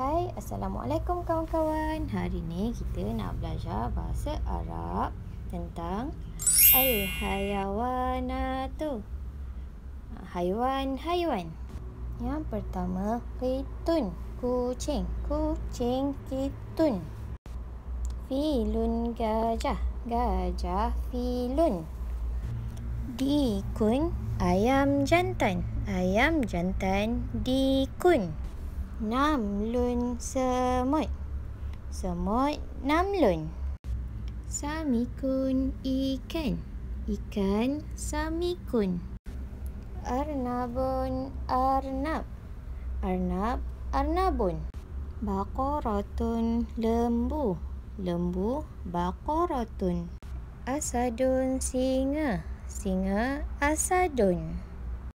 Hai, Assalamualaikum kawan-kawan. Hari ni kita nak belajar bahasa Arab tentang Al-Hayawanatu. Haiwan-haiwan. Yang pertama, kitun. Kucing. Kucing kitun. Filun gajah. Gajah filun. Dikun ayam jantan. Ayam jantan dikun. Namlun semut. Semut namlun. Samikun ikan. Ikan samikun. Arnabun arnab. Arnab arnabun. Baqaratun lembu. Lembu baqaratun. Asadun singa. Singa asadun.